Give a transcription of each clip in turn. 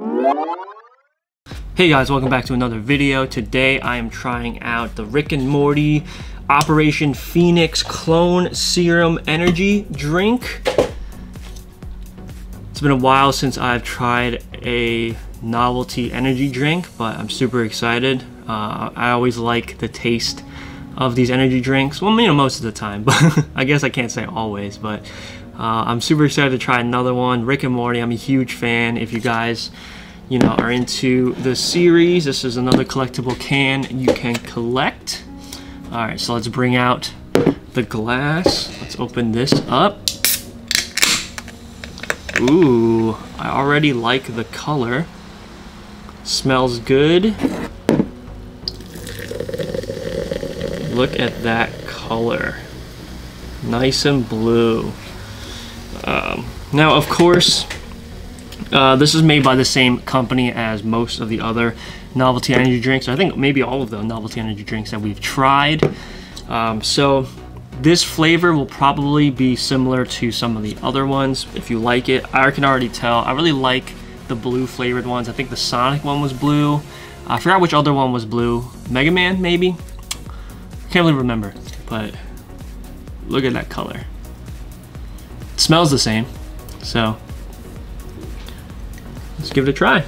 Hey guys, welcome back to another video. Today I am trying out the Rick and Morty Operation Phoenix Clone Serum Energy Drink. It's been a while since I've tried a novelty energy drink, but I'm super excited. Uh, I always like the taste of these energy drinks. Well, you know, most of the time, but I guess I can't say always, but uh, I'm super excited to try another one. Rick and Morty, I'm a huge fan. If you guys you know, are into the series, this is another collectible can you can collect. All right, so let's bring out the glass. Let's open this up. Ooh, I already like the color. Smells good. Look at that color. Nice and blue. Um, now, of course, uh, this is made by the same company as most of the other novelty energy drinks. I think maybe all of the novelty energy drinks that we've tried. Um, so this flavor will probably be similar to some of the other ones if you like it. I can already tell. I really like the blue flavored ones. I think the Sonic one was blue. I forgot which other one was blue. Mega Man, maybe? Can't really remember, but look at that color. Smells the same, so let's give it a try.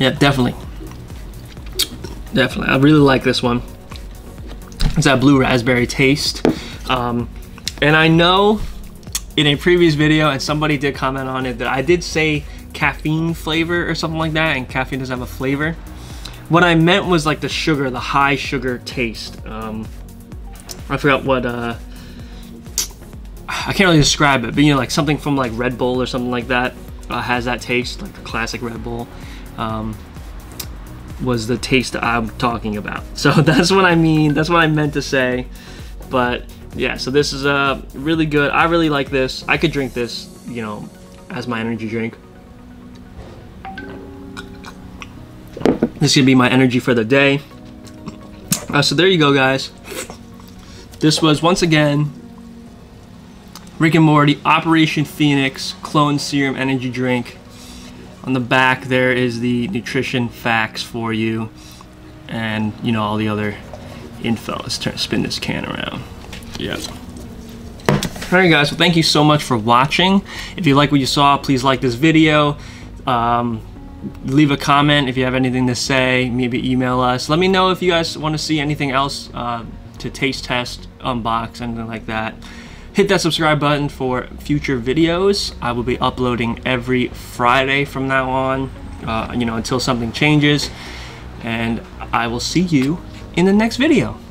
Yeah, definitely. Definitely. I really like this one. It's that blue raspberry taste. Um, and I know in a previous video, and somebody did comment on it, that I did say caffeine flavor or something like that, and caffeine doesn't have a flavor. What I meant was like the sugar, the high sugar taste. Um, I forgot what, uh, I can't really describe it, but you know, like something from like Red Bull or something like that uh, has that taste, like the classic Red Bull. Um, was the taste I'm talking about. So that's what I mean. That's what I meant to say. But yeah, so this is uh, really good. I really like this. I could drink this, you know, as my energy drink. This is gonna be my energy for the day. Uh, so there you go, guys. This was once again Rick and Morty Operation Phoenix Clone Serum Energy Drink. On the back there is the nutrition facts for you and you know all the other info. Let's turn spin this can around. Yep. Alright guys, well thank you so much for watching. If you like what you saw, please like this video. Um, leave a comment if you have anything to say. Maybe email us. Let me know if you guys want to see anything else uh, to taste test, unbox, anything like that hit that subscribe button for future videos. I will be uploading every Friday from now on, uh, you know, until something changes. And I will see you in the next video.